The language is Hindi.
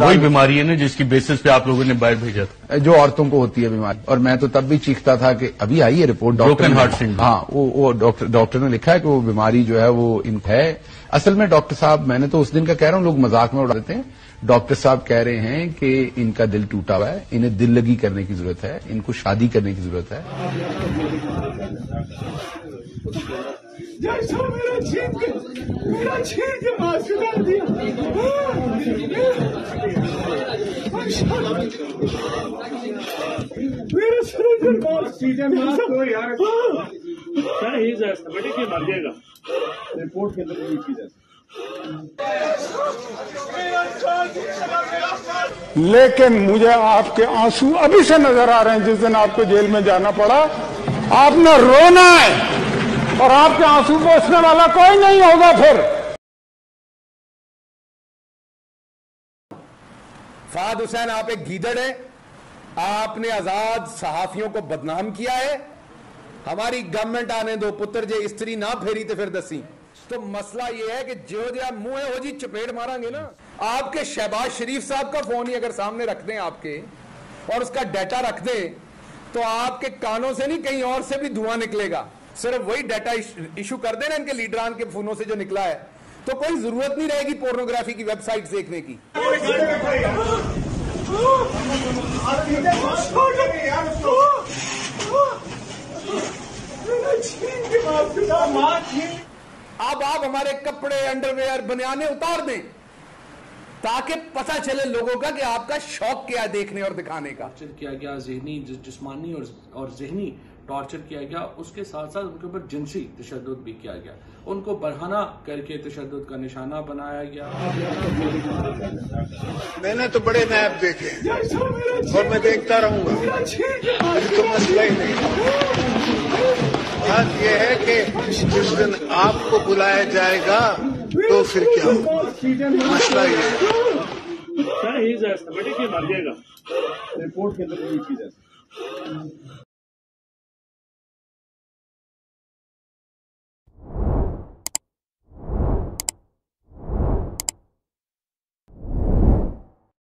वही बीमारी है ना जिसकी बेसिस पे आप लोगों ने बाहर भेजा था। जो औरतों को होती है बीमारी। और मैं तो तब भी चीखता था कि अभी आई है रिपोर्ट डॉक्टर हार्ट सिंह हाँ वो वो डॉक्टर डॉक्टर ने लिखा है कि वो बीमारी जो है वो इन है। असल में डॉक्टर साहब मैंने तो उस दिन का कह रहा हूँ लोग मज़ाक में उड़ा देते हैं। डॉक्टर साहब कह रहे हैं कि इनका दिल टूटा हुआ है इन्हें दिल लगी करने की ज़रूरत है इनको शादी करने की ज़रूरत है। जैसा मेरा छीन के मेरा छीन के मास्क डाल दिया। मेरे सिलेंडर मास्क ऑक्सीजन मास्क को यार। सर ही इज़ एस्थेटिक ही मर जाएगा रिपोर्ट के अंदर ये चीज़ है। लेकिन मुझे आपके आँसू अभी से नज़र आ रहे हैं जिस दिन आपको जेल में जाना पड़ा। आपने रोना है। और आपके आँसू पोसने वाला कोई नहीं होगा फिर। फाद हुसैन, आप एक गीदड़ है। आपने आज़ाद सहाफियों को बदनाम किया है। हमारी गवर्नमेंट आने दो पुत्र जे, स्त्री ना फेरी तो फिर दसी। तो मसला ये है कि जो जो मुँह है हो जी चपेट मारांगे ना। आपके शहबाज शरीफ साहब का फ़ोन ही अगर सामने रख दें आपके, और उसका डाटा रख दें तो आपके कानों से नहीं, कहीं और से भी धुआँ निकलेगा। सिर्फ़ वही डाटा इशू कर देना इनके लीडरान के फोनों से जो निकला है। तो कोई ज़रूरत नहीं रहेगी पोर्नोग्राफी की वेबसाइट देखने की। अब आप हमारे कपड़े अंडरवेयर बनियाने उतार दें। ताकि पता चले लोगों का कि आपका शौक क्या है देखने और दिखाने का। टॉर्चर किया गया जहनी जिस- जिस्मानी और और जहनी टॉर्चर किया गया उसके साथ साथ उनके ऊपर जिनसी तशद भी किया गया। उनको बरहाना करके तशद का निशाना बनाया गया। मैंने तो बड़े नैब देखे और मैं देखता रहूँगा। तो मसला ही नहीं। बात यह है कि जिस दिन आपको बुलाया जाएगा तो फिर क्या? मसला ये है सर इज़ एस्थेटिक मर जाएगा। रिपोर्ट के अंदर ये चीज़ है